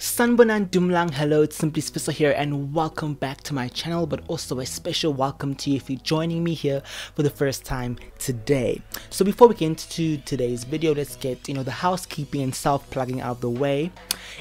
Sanbonan Dumlang, hello, it's Simply Sifiso here and welcome back to my channel but also a special welcome to you if you're joining me here for the first time today. So before we get into today's video, let's get you know the housekeeping and self-plugging out of the way.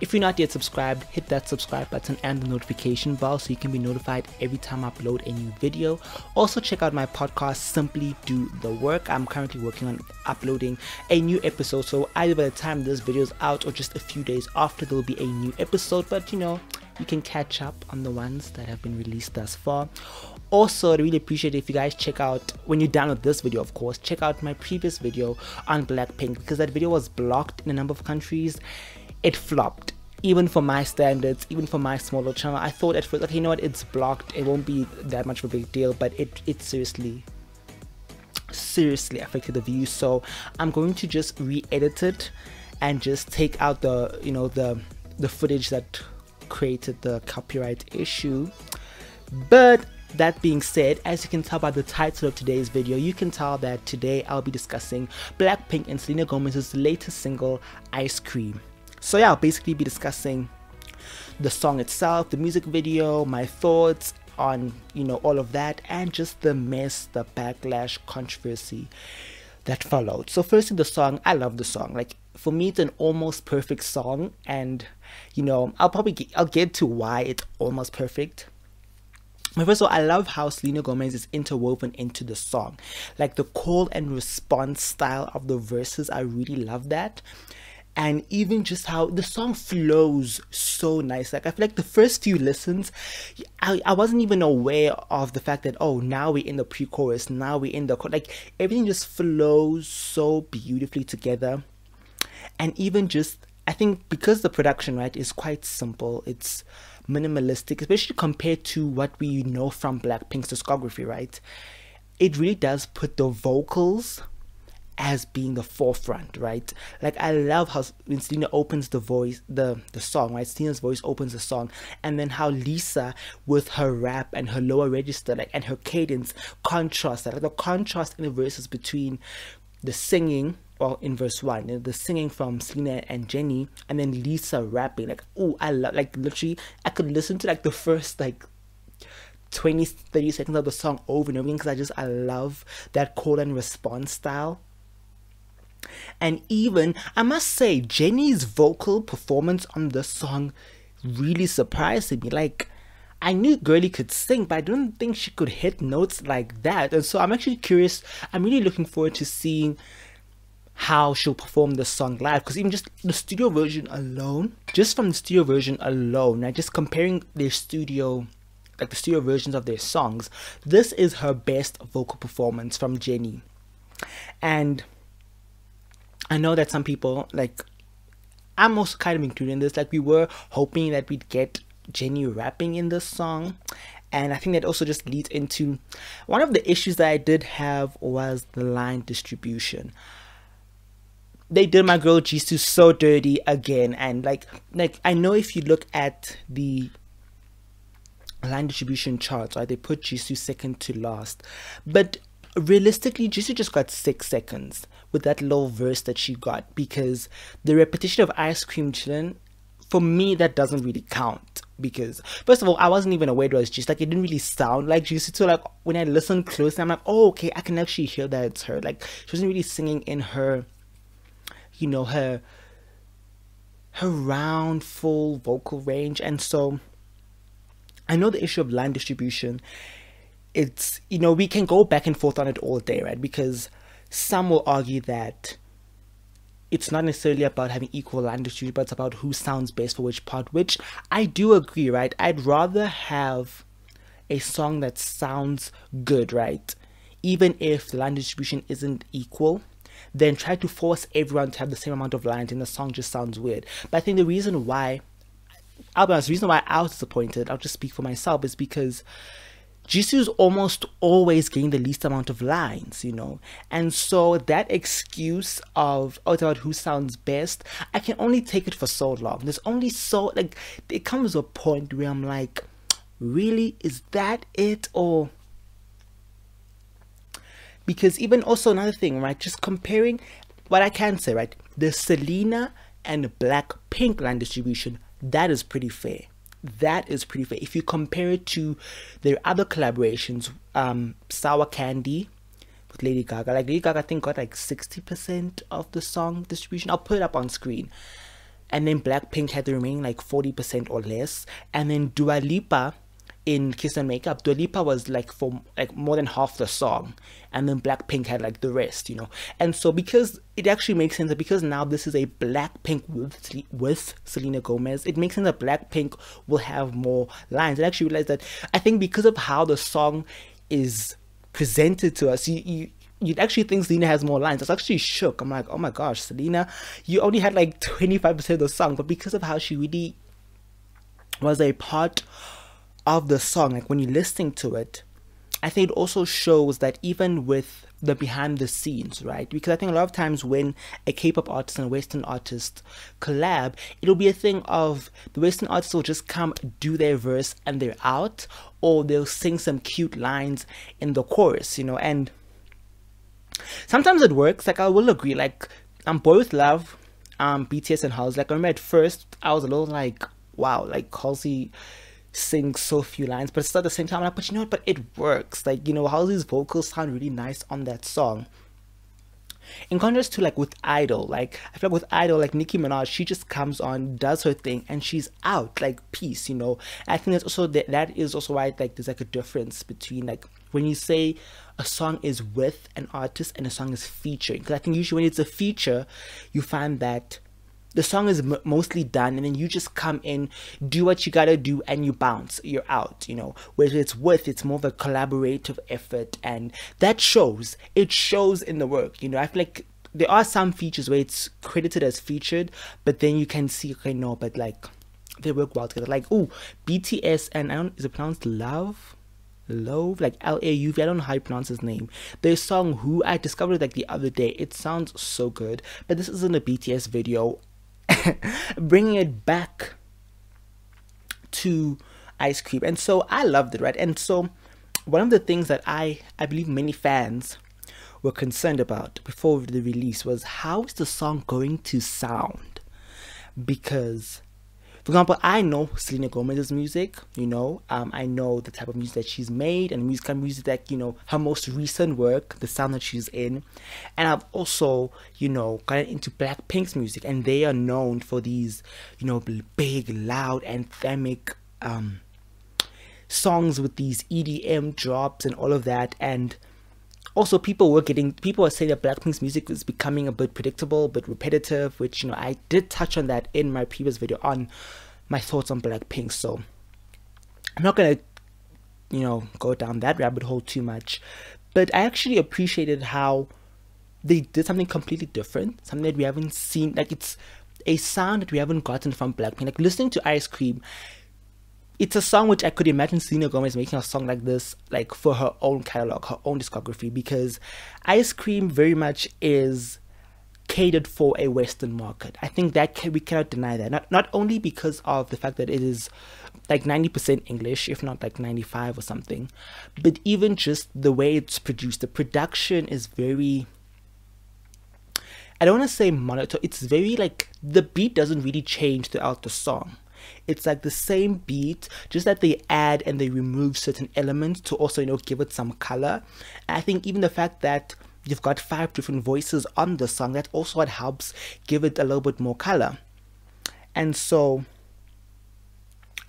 If you're not yet subscribed, hit that subscribe button and the notification bell so you can be notified every time I upload a new video. Also check out my podcast Simply Do the Work. I'm currently working on uploading a new episode so either by the time this video is out or just a few days after there will be a new episode but you know you can catch up on the ones that have been released thus far. Also i really appreciate if you guys check out when you download this video of course check out my previous video on blackpink because that video was blocked in a number of countries. It flopped. Even for my standards even for my smaller channel i thought at first okay you know what? It's blocked. It won't be that much of a big deal but it it seriously seriously affected the views. So i'm going to just re-edit it and just take out the you know the the footage that created the copyright issue. But that being said, as you can tell by the title of today's video, you can tell that today I'll be discussing Blackpink and Selena Gomez's latest single, Ice Cream. So yeah, I'll basically be discussing the song itself, the music video, my thoughts on, you know, all of that, and just the mess, the backlash, controversy that followed. So firstly, the song, I love the song. Like for me, it's an almost perfect song, and you know, I'll probably get, I'll get to why it's almost perfect. But first of all, I love how Selena Gomez is interwoven into the song. Like the call and response style of the verses, I really love that. And even just how the song flows so nice. Like I feel like the first few listens, I, I wasn't even aware of the fact that oh now we're in the pre-chorus, now we're in the like everything just flows so beautifully together. And even just I think because the production right is quite simple, it's minimalistic, especially compared to what we know from Blackpink's discography, right? It really does put the vocals as being the forefront, right? Like I love how when Selena opens the voice, the the song, right? Selena's voice opens the song, and then how Lisa with her rap and her lower register, like and her cadence contrast, like the contrast in the verses between the singing well in verse one the singing from Selena and Jennie, and then Lisa rapping like oh I love like literally I could listen to like the first like 20 30 seconds of the song over and over again because I just I love that call and response style and even I must say Jennie's vocal performance on this song really surprised me like I knew Girlie could sing, but I don't think she could hit notes like that. And so I'm actually curious. I'm really looking forward to seeing how she'll perform the song live. Because even just the studio version alone just from the studio version alone now just comparing their studio like the studio versions of their songs this is her best vocal performance from jennie and i know that some people like i'm also kind of including this like we were hoping that we'd get jennie rapping in this song. And I think that also just leads into one of the issues that I did have was the line distribution they did my girl Jisoo so dirty again. And like like I know if you look at the line distribution charts right they put Jisoo second to last. But realistically Jisoo just got six seconds with that little verse that she got because the repetition of ice cream chillin for me that doesn't really count because first of all I wasn't even aware it was just like it didn't really sound like Jisoo so like when I listened closely I'm like oh okay I can actually hear that it's her. Like she wasn't really singing in her you know her her round full vocal range. And so i know the issue of line distribution. It's you know we can go back and forth on it all day right? Because some will argue that it's not necessarily about having equal line distribution but it's about who sounds best for which part which i do agree right? I'd rather have a song that sounds good right? Even if the line distribution isn't equal then try to force everyone to have the same amount of lines and the song just sounds weird. But I think the reason why, I'll be honest, the reason why I was disappointed, I'll just speak for myself, is because Jisoo's almost always getting the least amount of lines, you know. And so that excuse of oh it's about who sounds best, I can only take it for so long. There's only so like it comes to a point where I'm like, really? Is that it? Or because even also another thing, right? Just comparing what I can say, right? The Selena and black pink line distribution that is pretty fair. That is pretty fair. If you compare it to their other collaborations, um, Sour Candy with Lady Gaga, like Lady Gaga, I think got like 60% of the song distribution. I'll put it up on screen. And then Blackpink had the remaining like 40% or less. And then Dua Lipa in Kiss and Makeup, Dua Lipa was like for like more than half the song, and then Blackpink had like the rest, you know. And so because it actually makes sense that because now this is a Blackpink with with Selena Gomez, it makes sense that Blackpink will have more lines. I actually realized that I think because of how the song is presented to us, you, you you'd actually think Selena has more lines. I was actually shook. I'm like, oh my gosh, Selena, you only had like 25% of the song, but because of how she really was a part of the song, like when you're listening to it, I think it also shows that even with the behind the scenes, right? Because I think a lot of times when a K-pop artist and a Western artist collab, it'll be a thing of the Western artist will just come do their verse and they're out, or they'll sing some cute lines in the chorus, you know. And sometimes it works. Like I will agree. Like I'm both love um BTS and Halsey. Like I remember at first I was a little like, wow, like Halsey sing so few lines, but still at the same time, I'm like, but you know what? But it works. Like, you know, how these vocals sound really nice on that song. In contrast to like with Idol, like I feel like with Idol, like Nicki Minaj, she just comes on, does her thing, and she's out, like peace, you know. I think that's also that that is also why like there's like a difference between like when you say a song is with an artist and a song is featuring. Because I think usually when it's a feature, you find that the song is mostly done and then you just come in do what you gotta do and you bounce you're out you know whereas it's worth it's more of a collaborative effort and that shows it shows in the work you know i feel like there are some features where it's credited as featured but then you can see okay no but like they work well together like oh bts and i don't is it pronounced love Love, like L A U V. I don't know how you pronounce his name. Their song "Who" I discovered like the other day. It sounds so good, but this isn't a BTS video. bringing it back to ice cream. And so i loved it right? And so one of the things that i i believe many fans were concerned about before the release was how is the song going to sound? Because for example, I know Selena Gomez's music, you know, um, I know the type of music that she's made and music of music that, you know, her most recent work, the sound that she's in. And I've also, you know, gotten into Blackpink's music and they are known for these, you know, big, loud, anthemic, um, songs with these EDM drops and all of that. And also people were getting people are saying that blackpink's music is becoming a bit predictable but repetitive which you know i did touch on that in my previous video on my thoughts on blackpink so i'm not gonna you know go down that rabbit hole too much but i actually appreciated how they did something completely different something that we haven't seen like it's a sound that we haven't gotten from blackpink like listening to ice cream it's a song which I could imagine Selena Gomez making a song like this, like for her own catalog, her own discography, because Ice Cream very much is catered for a Western market. I think that can, we cannot deny that. Not not only because of the fact that it is like 90% English, if not like 95 or something, but even just the way it's produced. The production is very I don't want to say monotone. It's very like the beat doesn't really change throughout the song it's like the same beat, just that they add and they remove certain elements to also, you know, give it some color. I think even the fact that you've got five different voices on the song, that also what helps give it a little bit more color. And so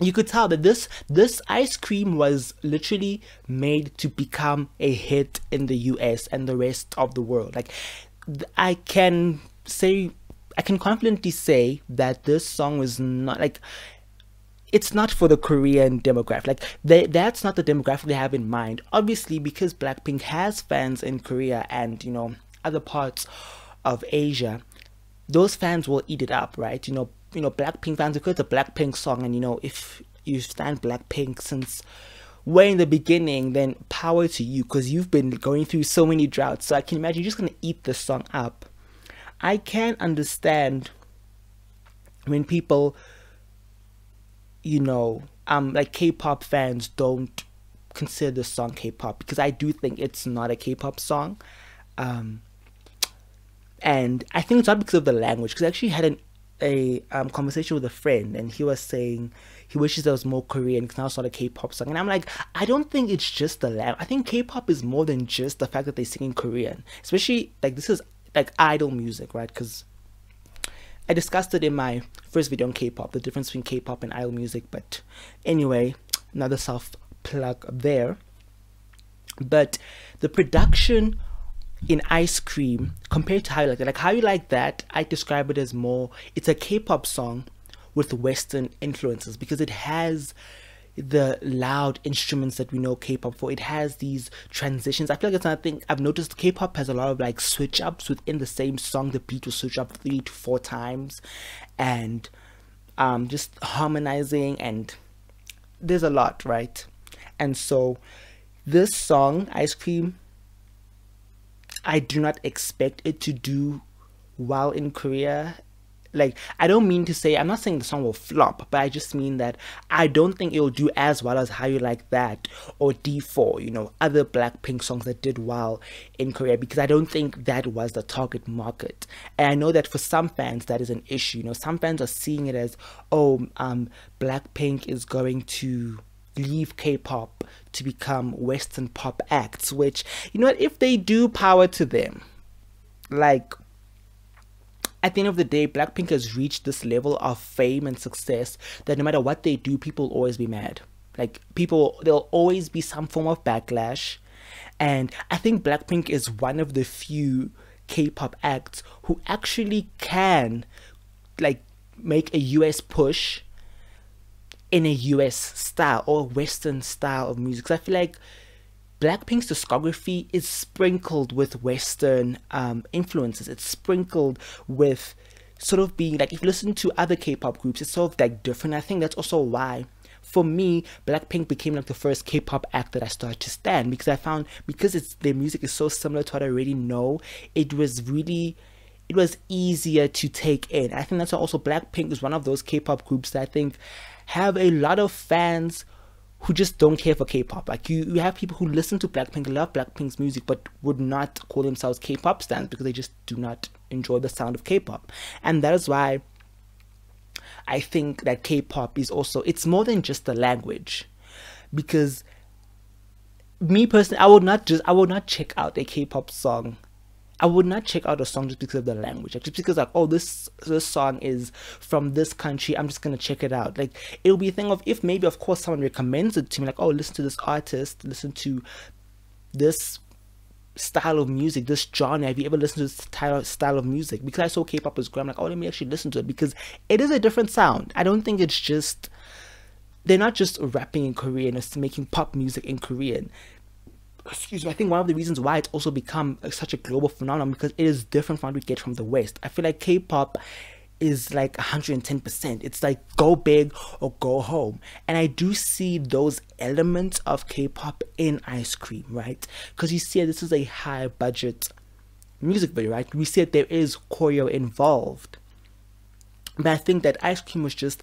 you could tell that this this ice cream was literally made to become a hit in the US and the rest of the world. Like I can say I can confidently say that this song was not like it's not for the Korean demographic. Like they, that's not the demographic they have in mind. Obviously, because Blackpink has fans in Korea and you know other parts of Asia, those fans will eat it up, right? You know, you know Blackpink fans because it's a Blackpink song, and you know if you stand Blackpink since way in the beginning, then power to you because you've been going through so many droughts. So I can imagine you're just gonna eat this song up. I can understand when people you know, um, like K-pop fans don't consider this song K-pop because I do think it's not a K-pop song, um, and I think it's not because of the language because I actually had an a um, conversation with a friend, and he was saying he wishes there was more Korean because now it's not a K-pop song. And I'm like, I don't think it's just the language. I think K-pop is more than just the fact that they sing in Korean. Especially like this is like idol music, right? Because I discussed it in my first video on K-pop, the difference between K-pop and idol music. But anyway, another self plug there. But the production in Ice Cream compared to How You Like That, like How You Like That, I describe it as more, it's a K-pop song with Western influences because it has the loud instruments that we know K-pop for. It has these transitions. I feel like it's another thing I've noticed. K-pop has a lot of like switch ups within the same song. The beat will switch up three to four times, and um, just harmonizing and there's a lot, right? And so this song, Ice Cream, I do not expect it to do well in Korea like I don't mean to say I'm not saying the song will flop, but I just mean that I don't think it'll do as well as How You Like That or D4, you know, other Blackpink songs that did well in Korea because I don't think that was the target market. And I know that for some fans that is an issue. You know, some fans are seeing it as, oh, um, Blackpink is going to leave K-pop to become Western pop acts, which you know what, if they do power to them. Like at the end of the day, Blackpink has reached this level of fame and success that no matter what they do, people will always be mad. Like people, there'll always be some form of backlash. And I think Blackpink is one of the few K-pop acts who actually can like make a US push in a US style or Western style of music. Cause I feel like Blackpink's discography is sprinkled with Western um, influences. It's sprinkled with sort of being like if you listen to other K-pop groups, it's sort of like different. I think that's also why for me, Blackpink became like the first K-pop act that I started to stand because I found because it's their music is so similar to what I already know, it was really it was easier to take in. I think that's why also Blackpink is one of those K-pop groups that I think have a lot of fans who just don't care for K-pop. Like you, you have people who listen to Blackpink, love Blackpink's music, but would not call themselves K-pop stands because they just do not enjoy the sound of K-pop. And that is why I think that K-pop is also it's more than just the language. Because me personally, I would not just I would not check out a K-pop song I would not check out a song just because of the language. Like just because like, oh, this this song is from this country, I'm just gonna check it out. Like it'll be a thing of if maybe of course someone recommends it to me, like, oh, listen to this artist, listen to this style of music, this genre. Have you ever listened to this style of music? Because I saw K-pop as great, I'm like, oh, let me actually listen to it because it is a different sound. I don't think it's just they're not just rapping in Korean, it's making pop music in Korean excuse me, I think one of the reasons why it's also become uh, such a global phenomenon because it is different from what we get from the West. I feel like K-pop is like 110%. It's like go big or go home. And I do see those elements of K-pop in Ice Cream, right? Because you see this is a high budget music video, right? We see that there is choreo involved. But I think that Ice Cream was just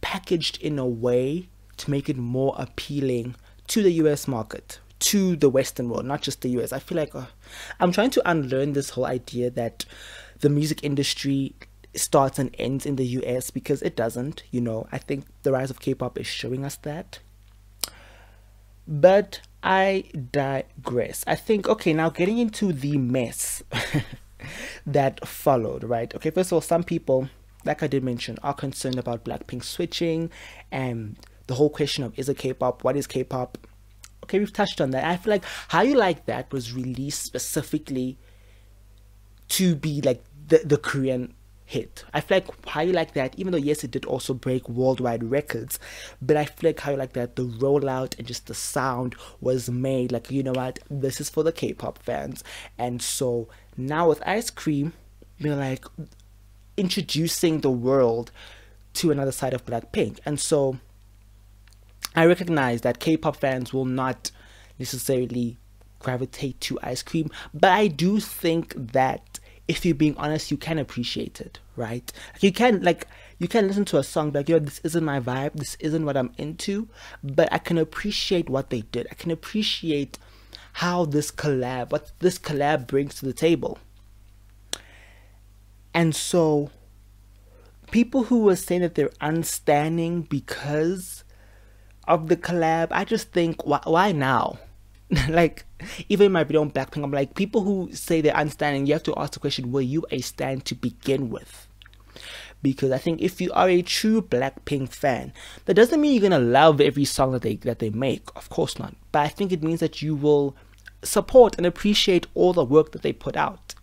packaged in a way to make it more appealing to the US market, to the Western world, not just the US. I feel like uh, I'm trying to unlearn this whole idea that the music industry starts and ends in the US because it doesn't. You know, I think the rise of K pop is showing us that. But I digress. I think, okay, now getting into the mess that followed, right? Okay, first of all, some people, like I did mention, are concerned about Blackpink switching and the whole question of is it K pop? What is K pop? Okay we've touched on that. I feel like how you like that was released specifically to be like the, the korean hit. I feel like how you like that even though yes it did also break worldwide records but i feel like how you like that the rollout and just the sound was made like you know what this is for the k-pop fans. And so now with ice cream we're like introducing the world to another side of blackpink. And so I recognize that K-pop fans will not necessarily gravitate to ice cream, but I do think that if you're being honest, you can appreciate it, right? You can like you can listen to a song like, yo, this isn't my vibe, this isn't what I'm into, but I can appreciate what they did. I can appreciate how this collab, what this collab brings to the table. And so people who were saying that they're unstanding because of the collab, I just think, why, why now? like, even in my video on Blackpink, I'm like, people who say they're unstanding, you have to ask the question, were you a stand to begin with? Because I think if you are a true Blackpink fan, that doesn't mean you're gonna love every song that they that they make. Of course not. But I think it means that you will support and appreciate all the work that they put out.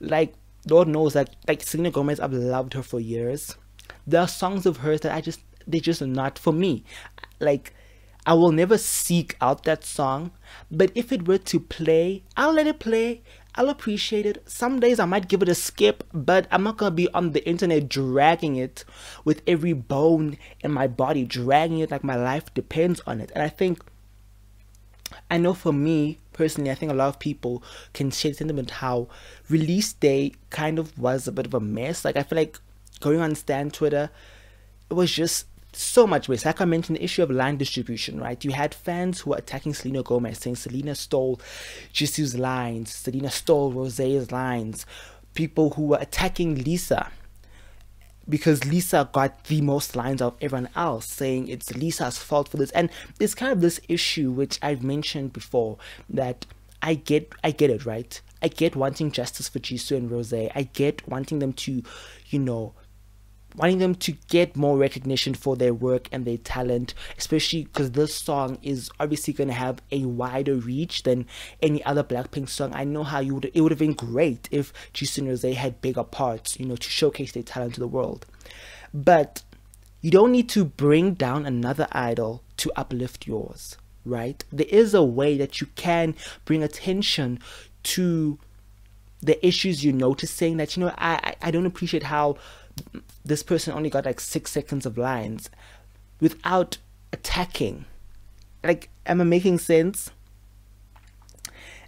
Like Lord knows that like Selena Gomez, I've loved her for years. There are songs of hers that I just they're just not for me. Like I will never seek out that song, but if it were to play, I'll let it play. I'll appreciate it. Some days I might give it a skip, but I'm not gonna be on the internet dragging it with every bone in my body, dragging it like my life depends on it. And I think I know for me personally, I think a lot of people can share sentiment how release day kind of was a bit of a mess. Like I feel like going on Stan Twitter, it was just so much waste. Like I mentioned, the issue of line distribution, right? You had fans who were attacking Selena Gomez, saying Selena stole Jisoo's lines, Selena stole Rosé's lines. People who were attacking Lisa because Lisa got the most lines of everyone else, saying it's Lisa's fault for this. And it's kind of this issue which I've mentioned before that I get I get it, right? I get wanting justice for Jisoo and Rose. I get wanting them to, you know, wanting them to get more recognition for their work and their talent, especially because this song is obviously going to have a wider reach than any other Blackpink song. I know how you would it would have been great if Jisoo and Rosé had bigger parts, you know, to showcase their talent to the world. But you don't need to bring down another idol to uplift yours, right? There is a way that you can bring attention to the issues you're noticing that you know I I don't appreciate how this person only got like six seconds of lines without attacking. Like, am I making sense?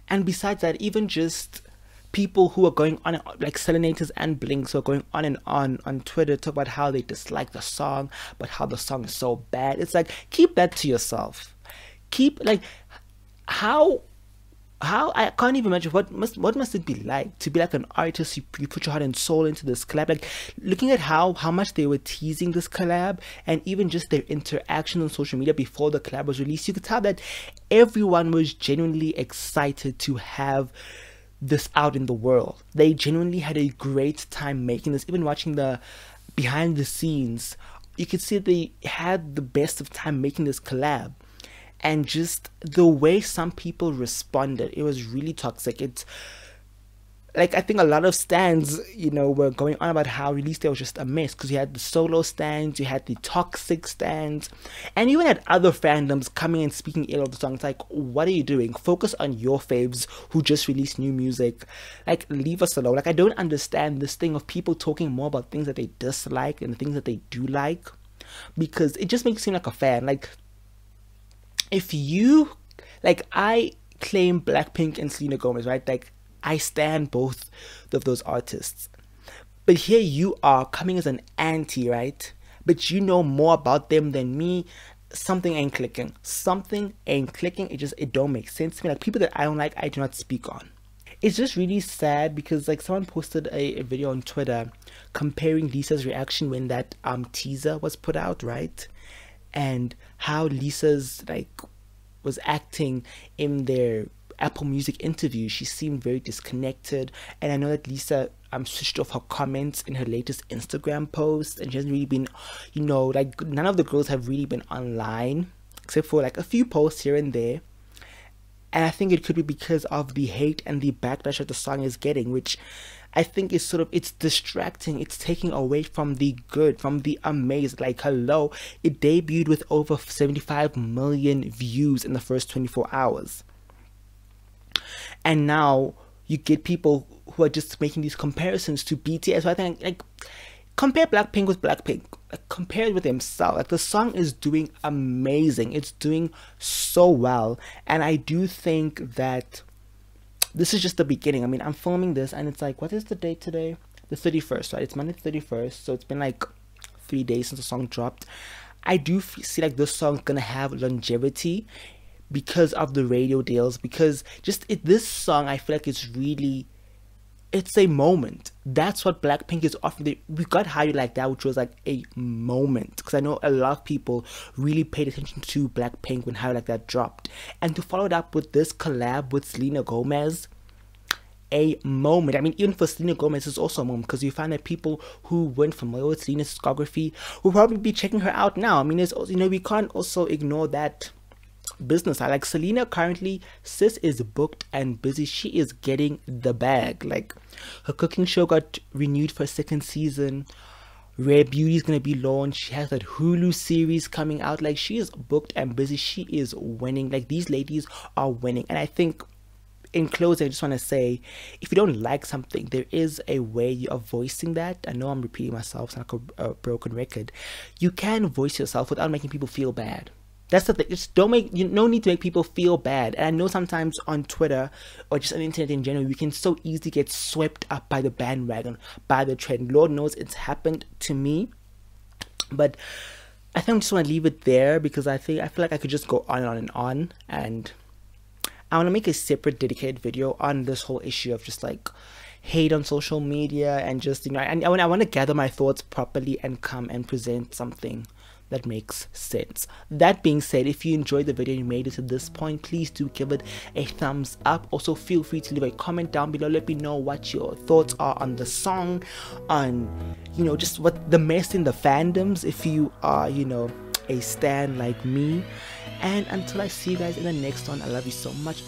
And besides that, even just people who are going on like Selenators and Blinks who are going on and on on Twitter talk about how they dislike the song, but how the song is so bad. It's like keep that to yourself. Keep like how how I can't even imagine what must what must it be like to be like an artist you, you put your heart and soul into this collab? Like looking at how how much they were teasing this collab and even just their interaction on social media before the collab was released you could tell that everyone was genuinely excited to have this out in the world. They genuinely had a great time making this. Even watching the behind the scenes you could see they had the best of time making this collab and just the way some people responded it was really toxic it's like I think a lot of stands, you know, were going on about how release day was just a mess because you had the solo stands, you had the toxic stands, and even had other fandoms coming and speaking ill of the songs. Like, what are you doing? Focus on your faves who just released new music. Like, leave us alone. Like, I don't understand this thing of people talking more about things that they dislike and the things that they do like because it just makes you seem like a fan. Like, if you like I claim Blackpink and Selena Gomez, right? Like I stand both of those artists. But here you are coming as an anti, right? But you know more about them than me. Something ain't clicking. Something ain't clicking. It just it don't make sense to me. Like people that I don't like, I do not speak on. It's just really sad because like someone posted a, a video on Twitter comparing Lisa's reaction when that um teaser was put out, right? And how Lisa's like was acting in their Apple Music interview. She seemed very disconnected, and I know that Lisa um switched off her comments in her latest Instagram post, and she hasn't really been, you know, like none of the girls have really been online except for like a few posts here and there. And I think it could be because of the hate and the backlash that the song is getting, which I think it's sort of it's distracting. It's taking away from the good, from the amazing. Like hello, it debuted with over 75 million views in the first 24 hours. And now you get people who are just making these comparisons to BTS. So I think like compare Blackpink with Blackpink. Like, compare it with himself. Like the song is doing amazing. It's doing so well. And I do think that this is just the beginning. I mean, I'm filming this and it's like, what is the date today? The 31st, right? It's Monday 31st. So it's been like three days since the song dropped. I do see like this song's gonna have longevity because of the radio deals. Because just it, this song, I feel like it's really it's a moment. That's what Blackpink is offering. We got How Like That, which was like a moment. Because I know a lot of people really paid attention to Blackpink when How Like That dropped. And to follow it up with this collab with Selena Gomez, a moment. I mean, even for Selena Gomez, it's also a moment because you find that people who weren't familiar with Selena's discography will probably be checking her out now. I mean, it's you know, we can't also ignore that business. Like Selena currently, sis is booked and busy. She is getting the bag. Like her cooking show got renewed for a second season. Rare Beauty is gonna be launched. She has that Hulu series coming out. Like she is booked and busy. She is winning. Like these ladies are winning. And I think in closing, I just want to say if you don't like something, there is a way of voicing that. I know I'm repeating myself, it's like a, a broken record. You can voice yourself without making people feel bad. That's the thing. Just don't make you no need to make people feel bad. And I know sometimes on Twitter or just on the internet in general, we can so easily get swept up by the bandwagon, by the trend. Lord knows it's happened to me. But I think I just want to leave it there because I think I feel like I could just go on and on and on. And I want to make a separate dedicated video on this whole issue of just like hate on social media and just you know and I want to gather my thoughts properly and come and present something that makes sense. That being said, if you enjoyed the video and you made it to this point, please do give it a thumbs up. Also, feel free to leave a comment down below. Let me know what your thoughts are on the song, on, you know, just what the mess in the fandoms, if you are, you know, a stan like me. And until I see you guys in the next one, I love you so much.